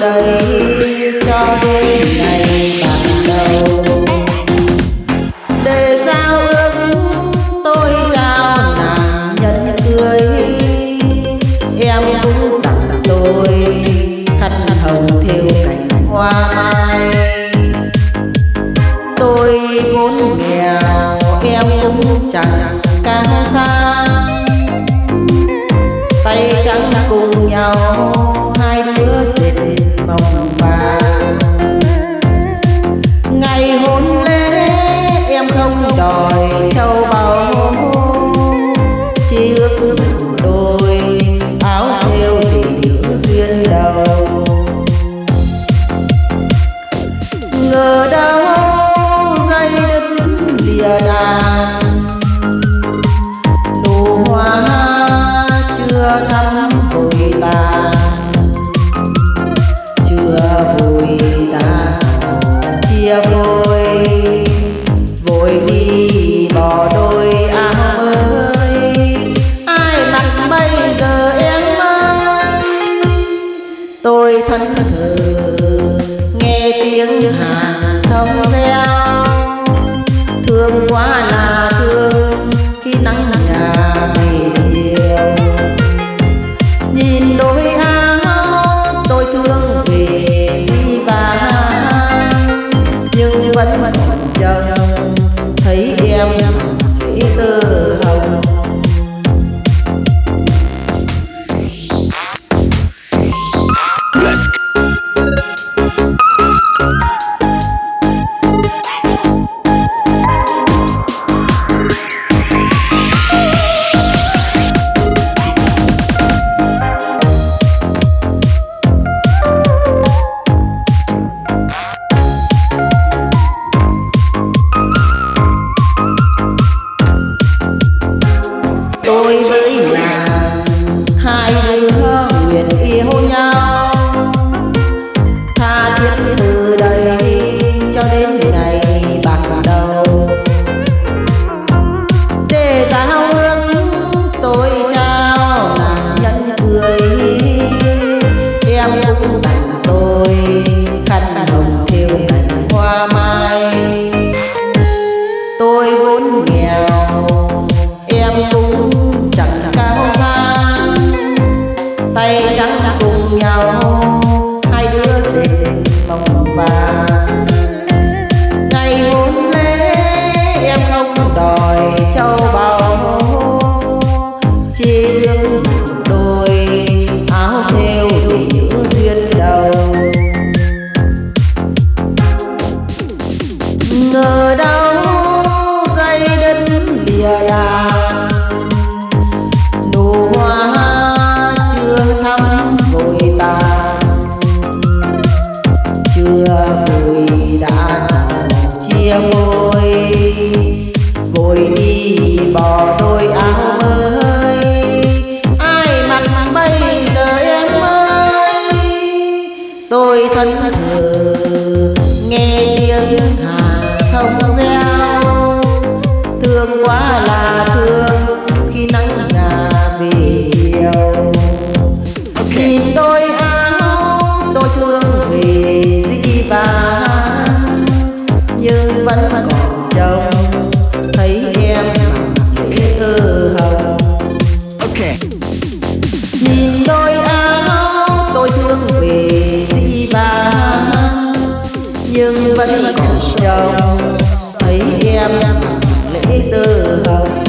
Đây, cho đến ngày bắt đầu. Để giao ước tôi trao nàng nhân cưới, em cũng tặng tôi khăn hồng thêu cành hoa mai. Tôi vốn nghèo, em cũng chẳng càng sang tay trắng cùng nhau đôi thân thờ. Nghe tiếng hàng thông reo. Thương quá là thương, khi nắng nhà về chiều. Nhìn đôi áo tôi thương về di vàng. Nhưng vẫn còn chờ thấy em nghĩ tư. Nguyện yêu nhau. Đòi châu báu. Chỉ ước đôi áo theo để giữ duyên đầu ngờ đâu dây đất lìa là nụ hoa chưa thắm vội tàn. Chưa vội đã thương quá là thương. Khi nắng ngả về chiều nhìn đôi áo tôi thương về dĩ vãng. Nhưng vẫn còn trông thấy em lễ thơ hồng. Nhìn đôi áo tôi thương về dĩ vãng. Nhưng vẫn còn trông thấy em 你的好。